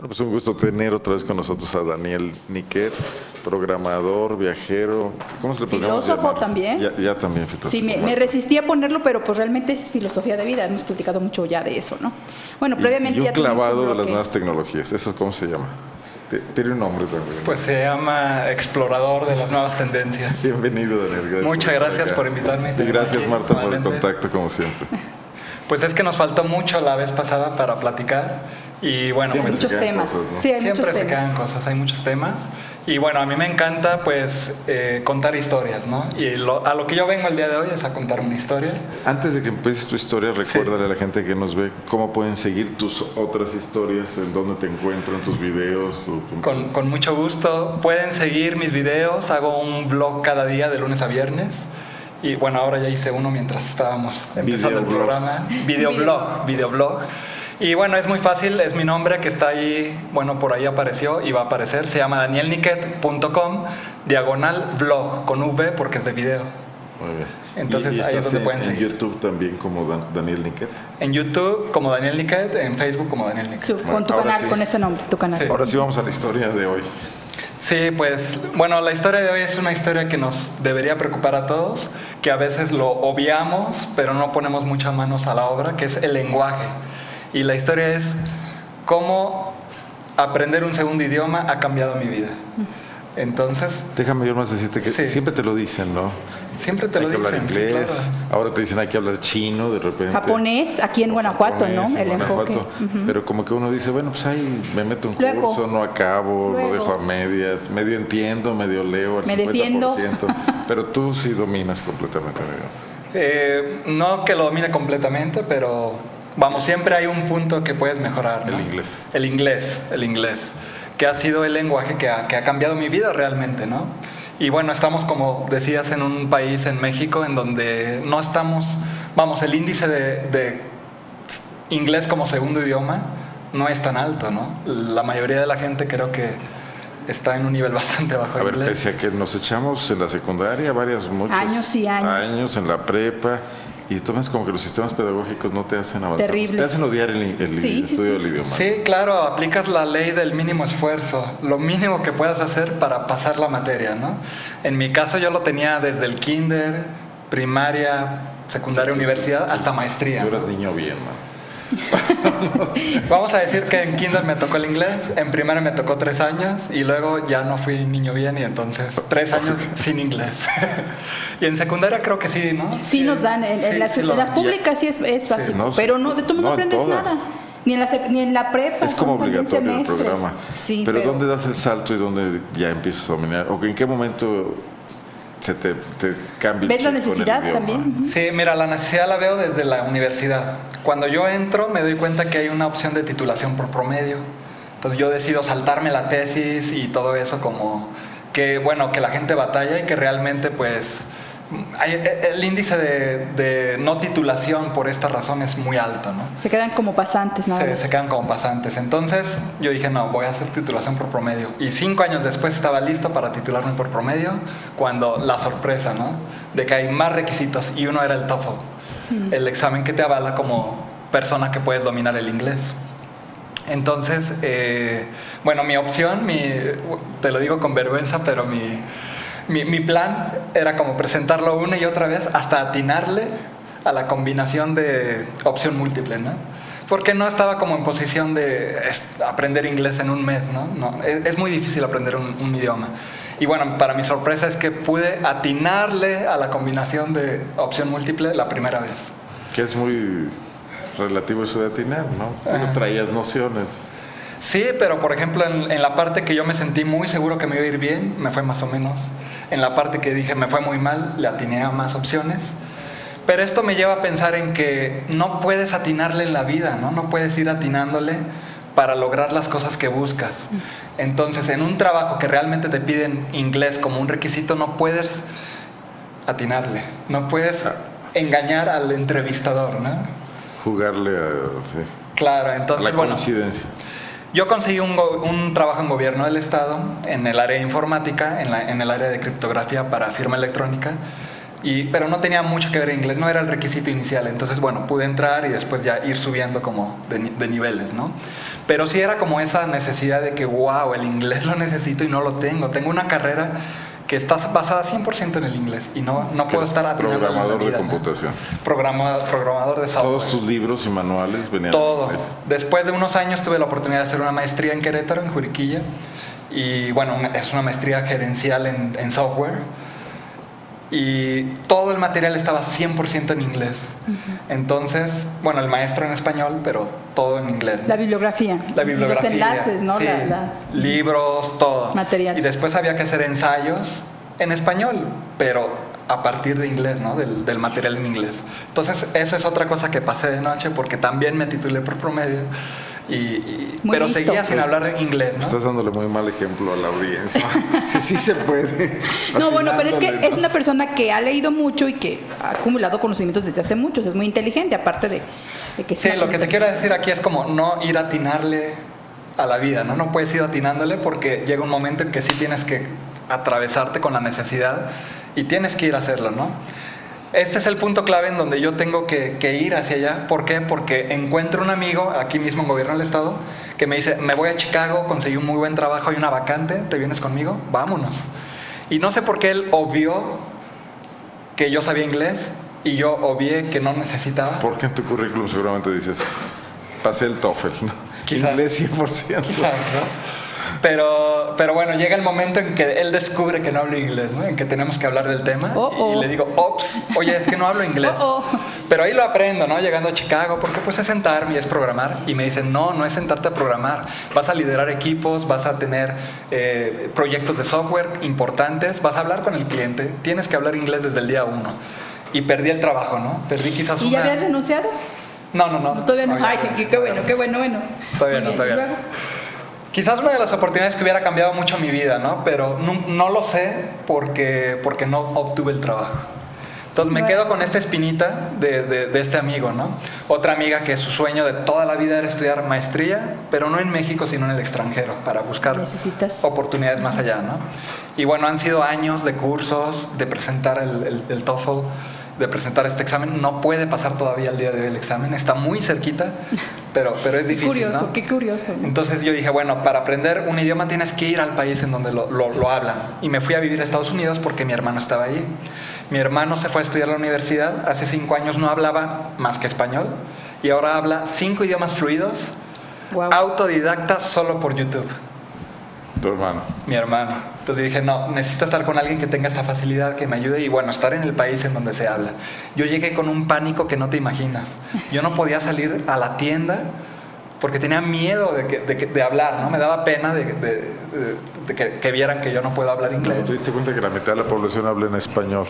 Bueno, pues un gusto tener otra vez con nosotros a Daniel Niquet, programador, viajero, ¿cómo se le Filósofo llamar? también. Ya, ya también filósofo. Sí, me, me resistí a ponerlo, pero pues realmente es filosofía de vida. Hemos platicado mucho ya de eso, ¿no? Bueno, Y- previamente y un ya clavado de las nuevas tecnologías, ¿eso cómo se llama? Tiene un nombre también. Pues se llama Explorador de las Nuevas Tendencias. Bienvenido, Daniel. Gracias Muchas estar gracias acá. por invitarme. Y gracias, Aquí, Marta, por el contacto, como siempre. Pues es que nos faltó mucho la vez pasada para platicar y bueno, Siempre pues Muchos temas. cosas, ¿no? Sí, hay siempre muchos se temas. quedan cosas, hay muchos temas y bueno, a mí me encanta pues eh, contar historias, ¿no? Y lo- a lo que yo vengo el día de hoy es a contar una historia. Antes de que empieces tu historia, recuérdale a la gente que nos ve cómo pueden seguir tus otras historias, en dónde te encuentran tus videos. tu- tu- Con, con mucho gusto. Pueden seguir mis videos. Hago un blog cada día de lunes a viernes. Y bueno, ahora ya hice uno mientras estábamos empezando el Videoblog. programa. Videoblog. Videoblog. Y bueno, es muy fácil. Es mi nombre que está ahí. Bueno, por ahí apareció y va a aparecer. Se llama danielniquet.com diagonal blog con V porque es de video. Muy bien. Entonces, ahí es donde en- pueden en seguir. YouTube también como Dan- Daniel Niquet. En YouTube como Daniel Niquet. En Facebook como Daniel Niquet. Bueno, con tu canal, sí. con ese nombre, tu canal. Sí. Ahora sí vamos a la historia de hoy. Sí, pues bueno, la historia de hoy es una historia que nos debería preocupar a todos, que a veces lo obviamos, pero no ponemos muchas manos a la obra, que es el lenguaje. Y la historia es cómo aprender un segundo idioma ha cambiado mi vida. Entonces, Déjame yo más decirte que Sí. siempre te lo dicen, ¿no? siempre te hay lo que hablar sí, inglés, claro. ahora te dicen hay que hablar chino, de repente. Japonés, aquí en Guanajuato, ¿no? El en enfoque. Pero como que uno dice, bueno, pues ahí me meto un Luego. curso, no acabo, Luego. lo dejo a medias, medio entiendo, medio leo al Me 50%. defiendo. Pero tú sí dominas completamente. Eh, no que lo domine completamente, pero vamos, siempre hay un punto que puedes mejorar. ¿no? El inglés. El inglés, el inglés, que ha sido el lenguaje que ha, que ha cambiado mi vida realmente, ¿no? Y bueno, estamos, como decías, en un país, en México, en donde no estamos, vamos, el índice de, de inglés como segundo idioma no es tan alto, ¿no? La mayoría de la gente creo que está en un nivel bastante bajo A ver, inglés. pese a que nos echamos en la secundaria varias, muchos Años y años. años en la prepa, y tú ves como que los sistemas pedagógicos no te hacen avanzar. Terribles. Te hacen odiar el, el Sí, sí, estudio sí. del idioma. Sí, claro, aplicas la ley del mínimo esfuerzo, lo mínimo que puedas hacer para pasar la materia, ¿no? En mi caso yo lo tenía desde el kinder, primaria, secundaria, universidad, hasta maestría. Tú eras niño bien, man. Vamos a decir que en kinder me tocó el inglés, en primaria me tocó tres años y luego ya no fui niño bien y entonces tres años sin inglés. y en secundaria creo que sí, ¿no? Sí nos dan, en, en Sí, las, sí en las públicas sí es, es básico, no, sí. pero no, de todo No, no en aprendes todas. nada. Ni en, la, sec- ni en la prepa. Es como obligatorio el programa. Sí, pero, ¿dónde das el salto y dónde ya empiezas a dominar? ¿O en qué momento se te, te cambia ¿Ves la necesidad también? Sí, mira, la necesidad la veo desde la universidad. Cuando yo entro me doy cuenta que hay una opción de titulación por promedio. Entonces yo decido saltarme la tesis y todo eso como que, bueno, que la gente batalla y que realmente pues el índice de, de no titulación por esta razón es muy alto, ¿no? Se quedan como pasantes nada Se, se quedan como pasantes. Entonces yo dije, no, voy a hacer titulación por promedio. Y cinco años después estaba listo para titularme por promedio, cuando la sorpresa, ¿no? De que hay más requisitos y uno era el TOEFL, Mm. el examen que te avala como persona que puedes dominar el inglés. Entonces, eh, bueno, mi opción, mi, te lo digo con vergüenza, pero mi, mi, mi plan era como presentarlo una y otra vez hasta atinarle a la combinación de opción múltiple, ¿no? Porque no estaba como en posición de aprender inglés en un mes, ¿no? no es, es muy difícil aprender un, un idioma. Y bueno, para mi sorpresa es que pude atinarle a la combinación de opción múltiple la primera vez. Que es muy relativo eso de atinar, ¿no? Tú traías nociones. Sí, pero por ejemplo en, en la parte que yo me sentí muy seguro que me iba a ir bien, me fue más o menos. En la parte que dije me fue muy mal, le atiné a más opciones. Pero esto me lleva a pensar en que no puedes atinarle en la vida, ¿no? No puedes ir atinándole para lograr las cosas que buscas. Entonces, en un trabajo que realmente te piden inglés como un requisito, no puedes atinarle, no puedes engañar al entrevistador, ¿no? Jugarle a, sí, Claro, a entonces, la bueno, coincidencia. Yo conseguí un, un trabajo en gobierno del Estado, en el área de informática, en, el área de criptografía para firma electrónica. Y, pero no tenía mucho que ver en inglés, no era el requisito inicial. Entonces, bueno, pude entrar y después ya ir subiendo como de, de niveles, ¿no? Pero sí era como esa necesidad de que, wow, el inglés lo necesito y no lo tengo. Tengo una carrera que está basada 100% en el inglés y no, no puedo estar Programador de vida, ¿no? computación. Programa- programador de software. Todos tus libros y manuales venían Todo. en inglés. Después de unos años tuve la oportunidad de hacer una maestría en Querétaro, en Juriquilla. Y bueno, es una maestría gerencial en, en software. Y todo el material estaba 100% en inglés. Entonces, bueno, el maestro en español, pero todo en inglés. La bibliografía. La bibliografía. Los enlaces, ¿no? Sí, La- la- Libros, todo. Material. Y después había que hacer ensayos en español, pero a partir de inglés, ¿no? Del, del material en inglés. Entonces, eso es otra cosa que pasé de noche porque también me titulé por promedio. Y, y- pero listo. seguía sin hablar inglés, ¿no? Estás dándole muy mal ejemplo a la audiencia. sí, sí se puede. No, bueno, pero es que es una persona que ha leído mucho y que ha acumulado conocimientos desde hace muchos. Es muy inteligente, aparte de, de que Sí, lo que te quiero decir aquí es como no ir a atinarle a la vida, ¿no? No puedes ir atinándole porque llega un momento en que sí tienes que atravesarte con la necesidad y tienes que ir a hacerlo, ¿no? Este es el punto clave en donde yo tengo que, que ir hacia allá. ¿Por qué? Porque encuentro un amigo aquí mismo en Gobierno del Estado que me dice, me voy a Chicago, conseguí un muy buen trabajo, hay una vacante, ¿te vienes conmigo? Vámonos. Y no sé por qué él obvió que yo sabía inglés y yo obvié que no necesitaba. Porque en tu currículum seguramente dices, pasé el TOEFL, ¿no? Quizás. Inglés 100%. Quizás, ¿no? Pero, pero bueno, llega el momento en que él descubre que no hablo inglés, ¿no? En que tenemos que hablar del tema. Oh, y- oh. Y le digo, ops, oye, es que no hablo inglés. Oh. Pero ahí lo aprendo, ¿no? Llegando a Chicago, porque pues es sentarme y es programar. Y me dicen, no, no es sentarte a programar. Vas a liderar equipos, vas a tener eh, proyectos de software importantes, vas a hablar con el cliente, tienes que hablar inglés desde el día uno. Y perdí el trabajo, ¿no? Perdí quizás ¿Y ya una... habías renunciado? No, no, no. Todavía no. Ay, qué, bueno, qué bueno, bueno. Todavía no, todavía ¿Y no. Quizás una de las oportunidades que hubiera cambiado mucho mi vida, ¿no? Pero no, no lo sé porque, porque no obtuve el trabajo. Entonces me Bueno. quedo con esta espinita de, de- de este amigo, ¿no? Otra amiga que su sueño de toda la vida era estudiar maestría, pero no en México, sino en el extranjero, para buscar Necesitas- oportunidades más allá, ¿no? Y bueno, han sido años de cursos, de presentar el, el, el TOEFL, de presentar este examen. No puede pasar todavía el día de hoy el examen, está muy cerquita, pero, pero es difícil, curioso, ¿no? qué curioso. Entonces yo dije, bueno, para aprender un idioma tienes que ir al país en donde lo, lo- lo hablan. Y me fui a vivir a Estados Unidos porque mi hermano estaba allí. Mi hermano se fue a estudiar a la universidad, hace cinco años no hablaba más que español y ahora habla cinco idiomas fluidos, autodidacta solo por YouTube. Tu hermano. Mi hermano. Entonces dije, no, necesito estar con alguien que tenga esta facilidad, que me ayude y bueno, estar en el país en donde se habla. Yo llegué con un pánico que no te imaginas. Yo no podía salir a la tienda porque tenía miedo de, que- de que- de hablar, ¿no? Me daba pena de, que, que vieran que yo no puedo hablar ¿Te inglés. diste cuenta que la mitad de la población habla en español?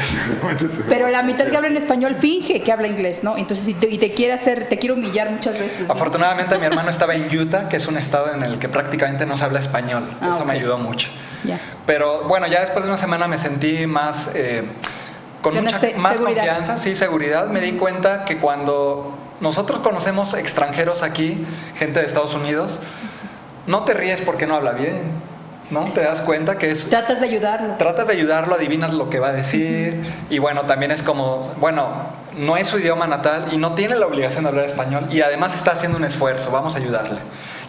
Pero la mitad que habla en español finge que habla inglés, ¿no? Entonces, y te, y te quiere hacer, te quiere humillar muchas veces. ¿no? Afortunadamente mi hermano estaba en Utah, que es un estado en el que prácticamente no se habla español. Ah, Eso me ok. ayudó mucho. Ya. Pero bueno, ya después de una semana me sentí más, eh, con mucha Ganaste más seguridad. confianza, sí, seguridad. Me di cuenta que cuando nosotros conocemos extranjeros aquí, gente de Estados Unidos, no te ríes porque no habla bien, ¿no? Te das cuenta que es... Tratas de ayudarlo. Tratas de ayudarlo, adivinas lo que va a decir y bueno, también es como, bueno, no es su idioma natal y no tiene la obligación de hablar español y además está haciendo un esfuerzo, vamos a ayudarle.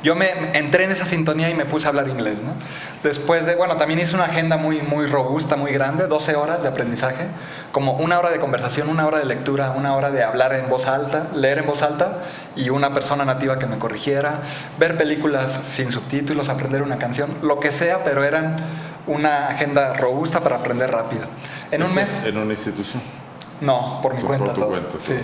Yo me entré en esa sintonía y me puse a hablar inglés, ¿no? Después de, bueno, también hice una agenda muy, muy robusta, muy grande, 12 horas de aprendizaje, como una hora de conversación, una hora de lectura, una hora de hablar en voz alta, leer en voz alta y una persona nativa que me corrigiera, ver películas sin subtítulos, aprender una canción, lo que sea, pero eran una agenda robusta para aprender rápido. En un mes, En una institución. No, por mi Por- cuenta. por tu todo. cuenta, Sí,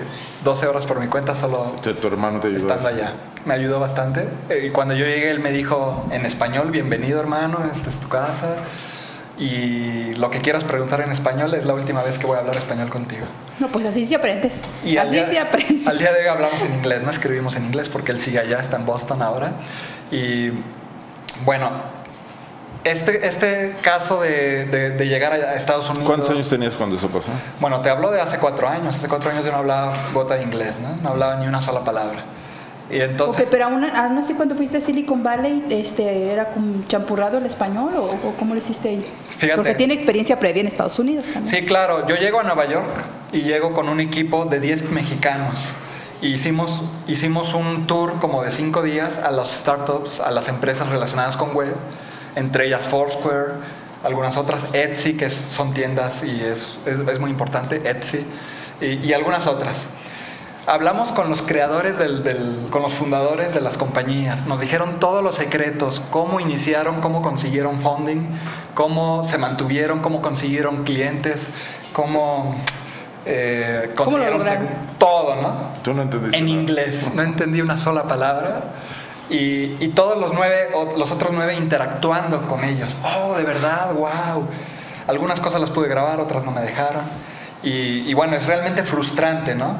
12 horas por mi cuenta solo Tu, tu hermano te ayudó. estando allá. Me ayudó bastante. Eh, Y cuando yo llegué, él me dijo en español, bienvenido hermano, esta es tu casa. Y lo que quieras preguntar en español es la última vez que voy a hablar español contigo. No, pues así se aprendes. Y al así día, se aprende. al día de hoy hablamos en inglés, no escribimos en inglés porque él sigue allá, está en Boston ahora. Y bueno, este, este caso de, de- de llegar a Estados Unidos... ¿Cuántos años tenías cuando eso pasó? Bueno, te hablo de hace cuatro años. Hace cuatro años yo no hablaba gota de inglés, ¿no? No hablaba ni una sola palabra. Y entonces, Ok, pero aún, aún así cuando fuiste a Silicon Valley, este, ¿era champurrado el español o, o cómo lo hiciste ahí? Fíjate. Porque tiene experiencia previa en Estados Unidos también. Sí, claro. Yo llego a Nueva York y llego con un equipo de 10 mexicanos. Y hicimos, hicimos un tour como de 5 días a las startups, a las empresas relacionadas con web, entre ellas Foursquare, algunas otras, Etsy, que son tiendas y es, es, es muy importante, Etsy, y, y algunas otras. Hablamos con los creadores, del, del- con los fundadores de las compañías. Nos dijeron todos los secretos, cómo iniciaron, cómo consiguieron funding, cómo se mantuvieron, cómo consiguieron clientes, cómo eh, ¿Cómo lo consiguieron seg- todo, ¿no? Tú no entendiste En nada. inglés, no entendí una sola palabra. Y, todos los nueve, los otros nueve interactuando con ellos. Oh, de verdad, wow. Algunas cosas las pude grabar, otras no me dejaron. Y, bueno, es realmente frustrante, ¿no?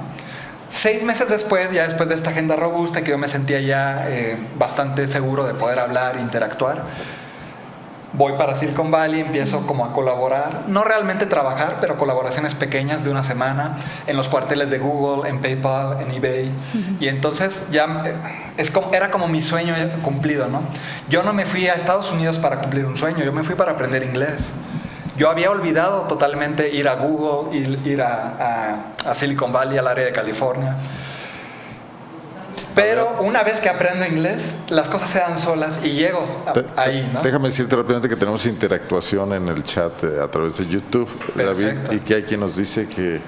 Seis meses después, ya después de esta agenda robusta, que yo me sentía ya eh, bastante seguro de poder hablar, interactuar, voy para Silicon Valley, empiezo como a colaborar, no realmente trabajar, pero colaboraciones pequeñas de una semana en los cuarteles de Google, en PayPal, en eBay. Y entonces ya eh, es como, era como mi sueño cumplido, ¿no? Yo no me fui a Estados Unidos para cumplir un sueño, yo me fui para aprender inglés. Yo había olvidado totalmente ir a Google, ir, ir a, a- a Silicon Valley, al área de California. Pero una vez que aprendo inglés, las cosas se dan solas y llego a- Te- te- ahí, ¿no? Déjame decirte rápidamente que tenemos interactuación en el chat eh, a través de YouTube, David, Perfecto. y que hay quien nos dice que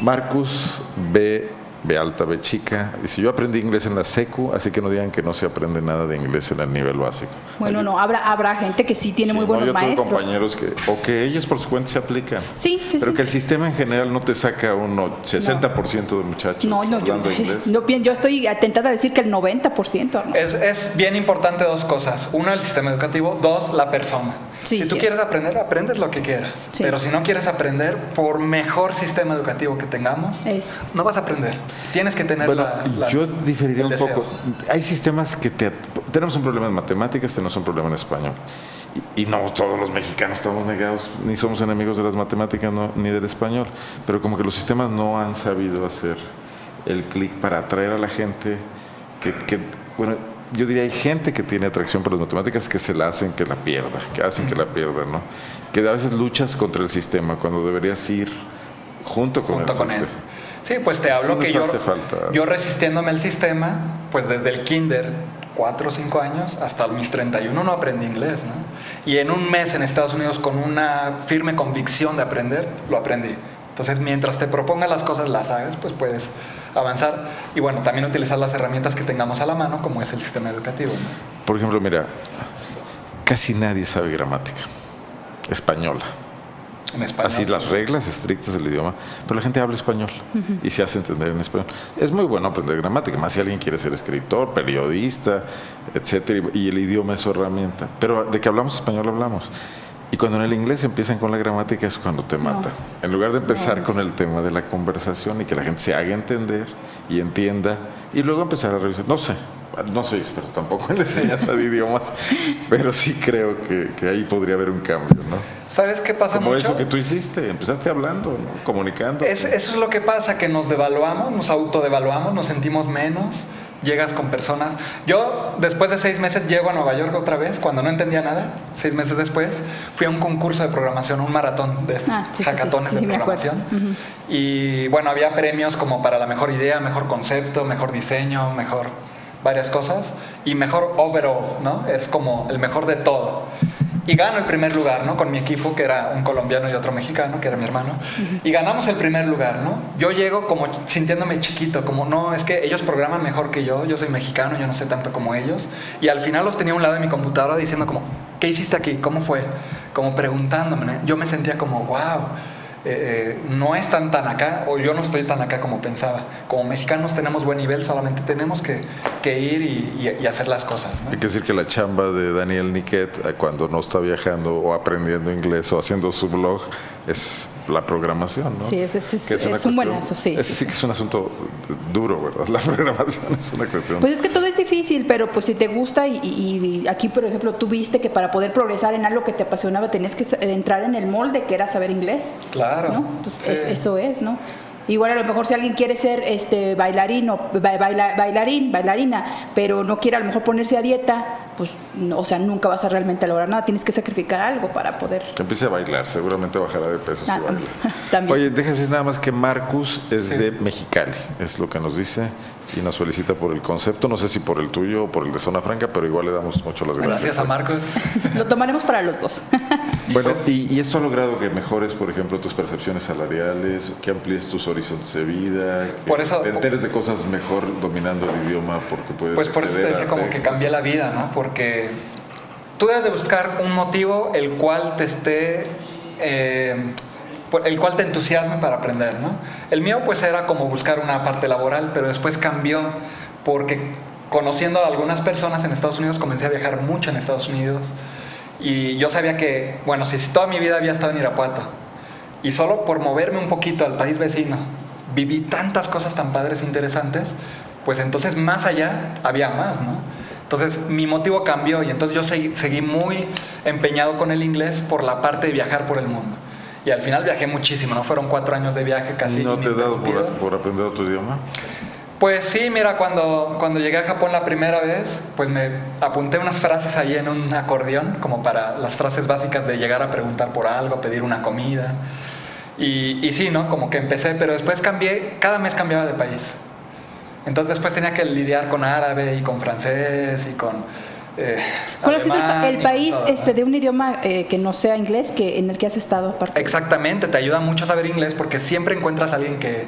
Marcus B, B alta, B chica, dice, yo aprendí inglés en la secu, así que no digan que no se aprende nada de inglés en el nivel básico. Bueno, no, habrá, habrá gente que sí tiene Sí, muy no, buenos yo maestros. compañeros que, o que ellos por su cuenta se aplican. Sí, sí, Pero sí. que el sistema en general no te saca un och- 60% de muchachos No, no, yo, hablando inglés. no, bien, yo estoy atentada a decir que el 90%. ¿no? Es, es bien importante dos cosas. Uno, el sistema educativo. Dos, la persona. Sí, si tú sí. quieres aprender, aprendes lo que quieras. Sí. Pero si no quieres aprender, por mejor sistema educativo que tengamos, Eso. no vas a aprender. Tienes que tener Bueno, la, la- yo diferiría un deseo. poco. Hay sistemas que te... Tenemos un problema en matemáticas, tenemos un problema en español. Y, y no todos los mexicanos estamos negados, ni somos enemigos de las matemáticas no- ni del español. Pero como que los sistemas no han sabido hacer el clic para atraer a la gente que, que, bueno, yo diría hay gente que tiene atracción por las matemáticas que se la hacen que la pierda, que hacen que la pierda, ¿no? Que a veces luchas contra el sistema cuando deberías ir junto con junto el con él. Sí, pues te hablo Sí que yo, falta. yo resistiéndome al sistema, pues desde el kinder, 4 o 5 años, hasta mis 31 no aprendí inglés, ¿no? Y en un mes en Estados Unidos con una firme convicción de aprender, lo aprendí. Entonces, mientras te propongas las cosas, las hagas, pues puedes avanzar. Y bueno, también utilizar las herramientas que tengamos a la mano, como es el sistema educativo. ¿no? Por ejemplo, mira, casi nadie sabe gramática española. En español. Así las reglas estrictas del idioma, pero la gente habla español y se hace entender en español. Es muy bueno aprender gramática, más si alguien quiere ser escritor, periodista, etcétera, y y el idioma es su herramienta. Pero de que hablamos español hablamos. Y cuando en el inglés empiezan con la gramática es cuando te mata. En lugar de empezar No, con el tema de la conversación y que la gente se haga entender y entienda, y luego empezar a revisar. No sé, no soy experto tampoco en la enseñanza de idiomas, pero sí creo que, que ahí podría haber un cambio, ¿no? ¿Sabes qué pasa Como mucho? eso que tú hiciste, empezaste hablando, ¿no? comunicando. Es- eso es lo que pasa, que nos devaluamos, nos autodevaluamos, nos sentimos menos, llegas con personas. Yo, después de seis meses, llego a Nueva York otra vez, cuando no entendía nada, seis meses después, fui a un concurso de programación, un maratón de estos Ah, sí, sí, sí, hackatones sí, de me acuerdo. programación. Y bueno, había premios como para la mejor idea, mejor concepto, mejor diseño, mejor varias cosas, y mejor overall, ¿no? Es como el mejor de todo. Y gano el primer lugar, ¿no? Con mi equipo, que era un colombiano y otro mexicano, que era mi hermano. Y ganamos el primer lugar, ¿no? Yo llego como sintiéndome chiquito, como, no, es que ellos programan mejor que yo, yo soy mexicano, yo no sé tanto como ellos. Y al final los tenía a un lado de mi computadora diciendo como, ¿qué hiciste aquí? ¿Cómo fue? Como preguntándome. ¿no? Yo me sentía como, wow. Eh, eh, no están tan acá, o yo no estoy tan acá como pensaba. Como mexicanos tenemos buen nivel, solamente tenemos que, ir y, hacer las cosas. Hay que decir que la chamba de Daniel Niquet, eh, cuando no está viajando o aprendiendo inglés o haciendo su blog, es la programación, ¿no? Sí, ese- ese es- es una un buenazo, sí, Ese sí. que es un asunto duro, ¿verdad? La programación es una cuestión. Pues es que todo es difícil, pero pues si te gusta y, aquí, por ejemplo, tú viste que para poder progresar en algo que te apasionaba tenías que entrar en el molde que era saber inglés. Claro. ¿no? Entonces Sí. es- eso es, ¿no? Igual a lo mejor si alguien quiere ser este bailarín o ba- baila- bailarín, bailarina, pero no quiere a lo mejor ponerse a dieta, pues, no, o sea, nunca vas a realmente lograr nada. Tienes que sacrificar algo para poder. Que empiece a bailar, seguramente bajará de peso si Ah, baila. también. Oye, déjame decir nada más que Marcus es de Mexicali, es lo que nos dice y nos felicita por el concepto. No sé si por el tuyo o por el de Zona Franca, pero igual le damos mucho las gracias. Gracias a Marcos. Lo tomaremos para los dos. Bueno, y, y esto ha logrado que mejores, por ejemplo, tus percepciones salariales, que amplíes tus horizontes de vida, que Por eso- te enteres de cosas mejor dominando el idioma porque puedes Pues por eso te decía como que cambié la vida, ¿no? Porque tú debes de buscar un motivo el cual te esté, eh, por- el cual te entusiasme para aprender, ¿no? El mío pues era como buscar una parte laboral, pero después cambió porque conociendo a algunas personas en Estados Unidos comencé a viajar mucho en Estados Unidos y yo sabía que, bueno, si toda mi vida había estado en Irapuato y solo por moverme un poquito al país vecino viví tantas cosas tan padres e interesantes, pues entonces más allá había más, ¿no? Entonces mi motivo cambió y entonces yo seguí, seguí muy empeñado con el inglés por la parte de viajar por el mundo. Y al final viajé muchísimo, ¿no? Fueron cuatro años de viaje casi. ¿No te ha dado por, aprender otro idioma? Pues sí, mira, cuando, cuando llegué a Japón la primera vez, pues me apunté unas frases ahí en un acordeón, como para las frases básicas de llegar a preguntar por algo, pedir una comida. Y, y sí, ¿no? Como que empecé, pero después cambié, cada mes cambiaba de país. Entonces después tenía que lidiar con árabe y con francés y con... eh, ¿Cuál ha sido el, pa- el país todo, ¿no? este, de un idioma eh, que no sea inglés que en el que has estado? Exactamente, te ayuda mucho a saber inglés porque siempre encuentras a alguien que,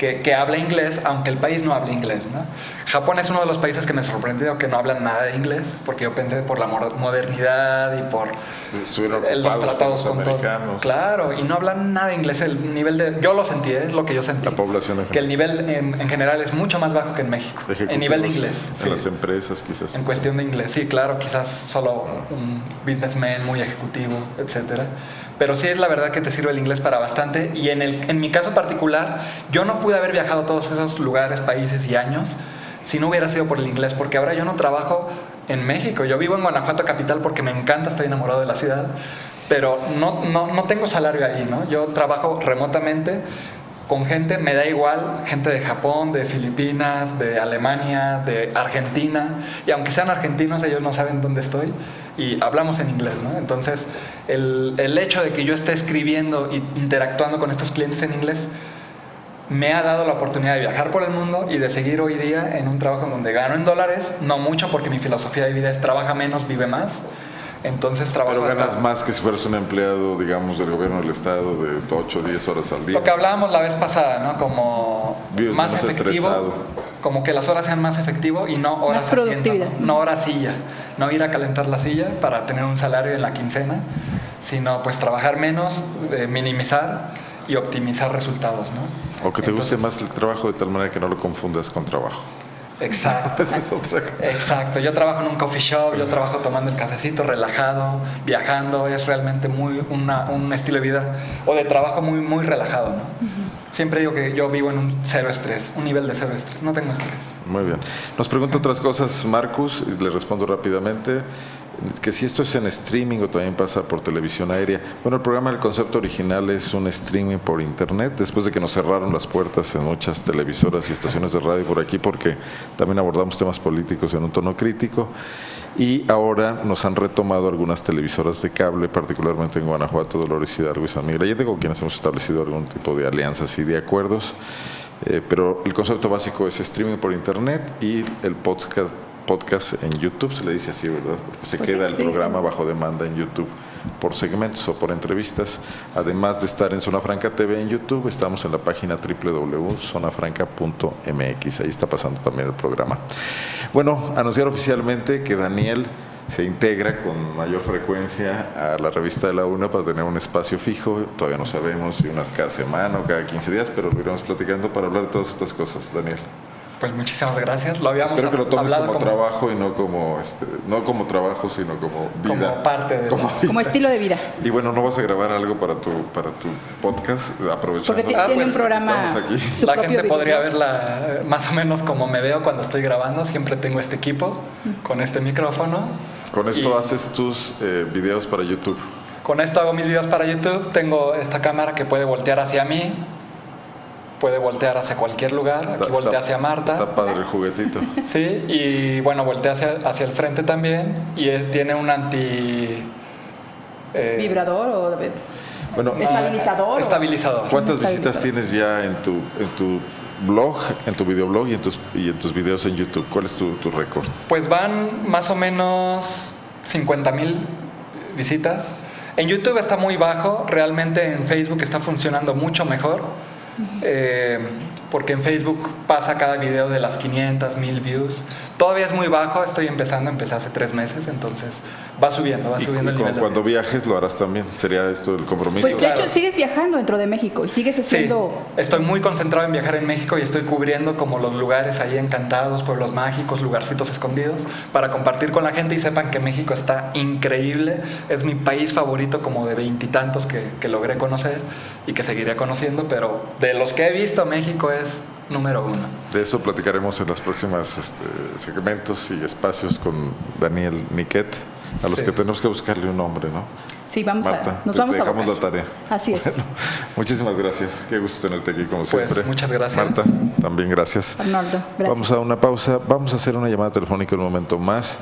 que, que habla inglés, aunque el país no hable inglés. ¿no? Japón es uno de los países que me sorprendió que no hablan nada de inglés, porque yo pensé por la mo- modernidad y por los tratados con los todo. americanos. Claro, y no hablan nada de inglés. El nivel de, yo lo sentí, es lo que yo sentí. La población en que el nivel en, en general es mucho más bajo que en México. En nivel de inglés. En sí. las empresas, quizás. En cuestión de inglés, sí, claro, quizás solo un businessman muy ejecutivo, etcétera. Pero sí es la verdad que te sirve el inglés para bastante. Y en, el, en mi caso particular, yo no pude haber viajado a todos esos lugares, países y años si no hubiera sido por el inglés, porque ahora yo no trabajo en México. Yo vivo en Guanajuato capital porque me encanta, estoy enamorado de la ciudad, pero no, no, no tengo salario ahí, ¿no? Yo trabajo remotamente con gente, me da igual, gente de Japón, de Filipinas, de Alemania, de Argentina, y aunque sean argentinos, ellos no saben dónde estoy, y hablamos en inglés, ¿no? Entonces, el, el hecho de que yo esté escribiendo e interactuando con estos clientes en inglés, me ha dado la oportunidad de viajar por el mundo y de seguir hoy día en un trabajo en donde gano en dólares, no mucho porque mi filosofía de vida es trabaja menos, vive más. Entonces trabajo Pero ganas hasta- más que si fueras un empleado, digamos, del gobierno del Estado de 8 o 10 horas al día. Lo que hablábamos la vez pasada, ¿no? Como Vives más efectivo, estresado. como que las horas sean más efectivo y no horas Más asiento, productividad. ¿no? No horas silla, no ir a calentar la silla para tener un salario en la quincena, sino pues trabajar menos, eh, minimizar y optimizar resultados, ¿no? O que te guste más el trabajo de tal manera que no lo confundas con trabajo. Exacto. Esa es otra cosa. Exacto, yo trabajo en un coffee shop, yo trabajo tomando el cafecito, relajado, viajando, es realmente muy una- un estilo de vida o de trabajo muy, muy relajado, ¿no? Siempre digo que yo vivo en un cero estrés, un nivel de cero estrés, no tengo estrés. Muy bien. Nos pregunta otras cosas Marcus, y le respondo rápidamente, que si esto es en streaming o también pasa por televisión aérea. Bueno, el programa, el concepto original es un streaming por internet, después de que nos cerraron las puertas en muchas televisoras y estaciones de radio por aquí, porque también abordamos temas políticos en un tono crítico. Y ahora nos han retomado algunas televisoras de cable, particularmente en Guanajuato, Dolores Hidalgo y San Miguel Allende, con quienes hemos establecido algún tipo de alianzas y de acuerdos. Eh, pero el concepto básico es streaming por internet y el podcast, podcast en YouTube, se le dice así, ¿verdad? Porque se Pues sí, queda el sí. programa bajo demanda en YouTube por segmentos o por entrevistas. Además de estar en Zona Franca TV en YouTube, estamos en la página www.zonafranca.mx. Ahí está pasando también el programa. Bueno, anunciar oficialmente que Daniel se integra con mayor frecuencia a la revista de la UNA para tener un espacio fijo. Todavía no sabemos si unas cada semana o cada 15 días, pero lo iremos platicando para hablar de todas estas cosas, Daniel. Pues muchísimas gracias, lo habíamos Espero que lo tomes hablado como, trabajo y no como, este, no como trabajo, sino como vida. como parte de... Como Como estilo de vida. Y bueno, ¿no vas a grabar algo para tu, para tu podcast? Aprovechando. Porque Ah, tiene pues, un programa. estamos aquí. su la gente podría video. verla eh, más o menos como me veo cuando estoy grabando. Siempre tengo este equipo con este micrófono. Con esto Y- haces tus eh, videos para YouTube. Con esto hago mis videos para YouTube. Tengo esta cámara que puede voltear hacia mí. Puede voltear hacia cualquier lugar. Aquí Está- voltea está- hacia Marta. Está padre el juguetito. Sí, y bueno, voltea hacia, hacia el frente también. Y tiene un anti. eh, ¿Vibrador o de- Bueno, estabilizador? o- Estabilizador. ¿cuántas visitas tienes ya en tu, en tu blog, en tu videoblog y en tus, y en tus videos en YouTube? ¿Cuál es tu, tu récord? Pues van más o menos 50 mil visitas. En YouTube está muy bajo, realmente en Facebook está funcionando mucho mejor, eh, porque en Facebook pasa cada video de las 500, 1000 views. Todavía es muy bajo, estoy empezando, empecé hace tres meses, entonces va subiendo, va Y, subiendo y el nivel. de cuando viajes lo harás también. ¿Sería esto el compromiso? Pues de claro. hecho sigues viajando dentro de México y sigues Sí, haciendo... estoy muy concentrado en viajar en México y estoy cubriendo como los lugares ahí encantados, pueblos mágicos, lugarcitos escondidos, para compartir con la gente y sepan que México está increíble. Es mi país favorito como de veintitantos que, que logré conocer y que seguiré conociendo, pero de los que he visto, México es número uno. De eso platicaremos en los próximos este, segmentos y espacios con Daniel Niquet, a los Sí. que tenemos que buscarle un nombre, ¿no? Sí, vamos Marta, a... Nos te vamos a dejamos la tarea. Así es. Bueno, muchísimas gracias. Qué gusto tenerte aquí como Pues, siempre. muchas gracias. Marta, también gracias. Arnoldo, gracias. Vamos a una pausa. Vamos a hacer una llamada telefónica en un momento más.